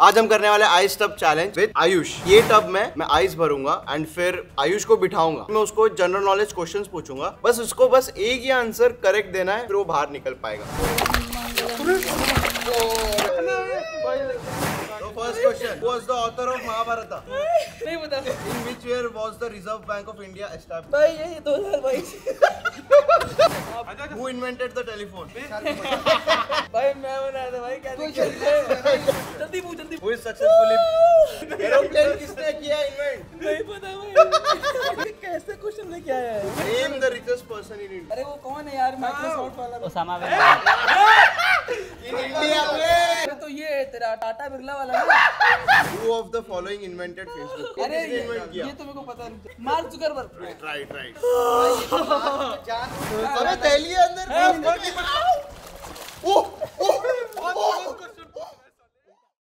आज हम करने वाले ice tub challenge with Ayush. ये टब में मैं आइस भरूँगा एंड फिर आयुष को बिठाऊँगा। मैं उसको जनरल नॉलेज क्वेश्चंस पूछूँगा। बस उसको बस एक ही आंसर करेक्ट देना है फिर वो बाहर निकल पाएगा। First question was the author of Mahabharata? नहीं पता। In which year was the Reserve Bank of India established? भाई ये दो the telephone? भाई मैं बना था भाई क्या दिक्कत है? जल्दी पूछ जल्दी is successfully aeroplane किसने किया invent नहीं पता भाई। कैसे क्वेश्चन लेके आया है? Name the richest person in India. अरे वो कौन है यार? माइक्रोसॉफ्ट वाला। Osama bin Laden in India में तो ये है तेरा टाटा बिरला वाला ना? Who of the following invented Facebook? अरे ये, invent किया? ये तो मेरे को पता नहीं मार्क जुकरबर्ग राइट राइट अबे दहली अंदर